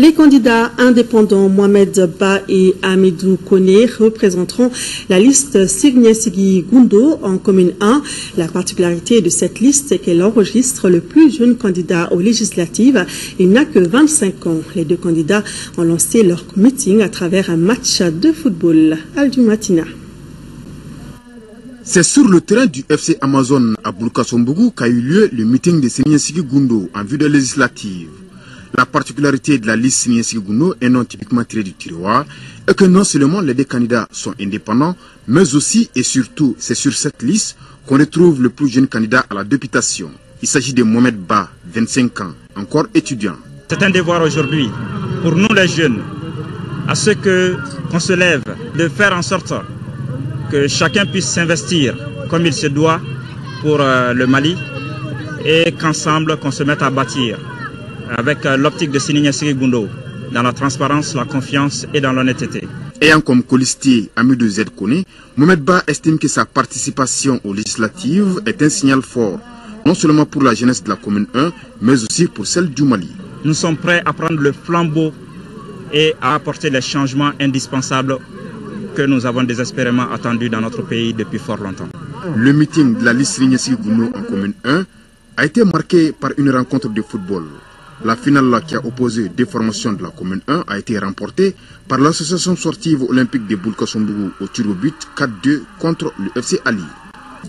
Les candidats indépendants Mohamed Ba et Amidou Kone représenteront la liste Signy Gundo en commune 1. La particularité de cette liste est qu'elle enregistre le plus jeune candidat aux législatives. Il n'a que 25 ans. Les deux candidats ont lancé leur meeting à travers un match de football. Aldu Matina. C'est sur le terrain du FC Amazon à Bulkasombougou qu'a eu lieu le meeting de Signy Gundo en vue de législative. La particularité de la liste Signesi Gundo est non typiquement tirée du tiroir est que non seulement les deux candidats sont indépendants, mais aussi et surtout c'est sur cette liste qu'on retrouve le plus jeune candidat à la députation. Il s'agit de Mohamed Ba, 25 ans, encore étudiant. C'est un devoir aujourd'hui pour nous les jeunes, à ce qu'on se lève, de faire en sorte que chacun puisse s'investir comme il se doit pour euh, le Mali et qu'ensemble qu'on se mette à bâtir avec euh, l'optique de Sinigne Gundo, dans la transparence, la confiance et dans l'honnêteté. Ayant comme colistier ami de Z Kone, Mohamed Ba estime que sa participation aux législatives est un signal fort, non seulement pour la jeunesse de la commune 1, mais aussi pour celle du Mali. Nous sommes prêts à prendre le flambeau et à apporter les changements indispensables que nous avons désespérément attendus dans notre pays depuis fort longtemps. Le meeting de la liste Gundo en commune 1 a été marqué par une rencontre de football. La finale qui a opposé deux formations de la commune 1 a été remportée par l'association sportive olympique de Boulkasombougou au tir au but 4-2 contre le FC Ali.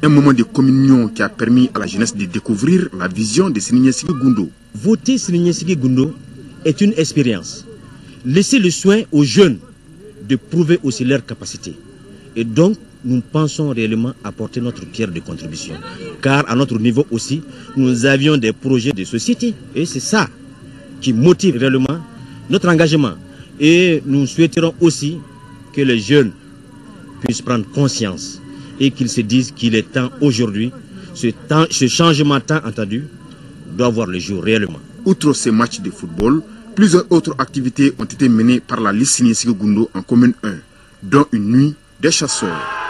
Un moment de communion qui a permis à la jeunesse de découvrir la vision de Sininyesigi Gundo. Voter Sininyesigi Gundo est une expérience. Laissez le soin aux jeunes de prouver aussi leur capacité. Et donc, nous pensons réellement apporter notre pierre de contribution. Car à notre niveau aussi, nous avions des projets de société. Et c'est ça qui motive réellement notre engagement. Et nous souhaiterons aussi que les jeunes puissent prendre conscience et qu'ils se disent qu'il est temps aujourd'hui, ce, ce changement tant entendu doit voir le jour réellement. Outre ces matchs de football, plusieurs autres activités ont été menées par la liste Gundo en commune 1, dont une nuit des chasseurs.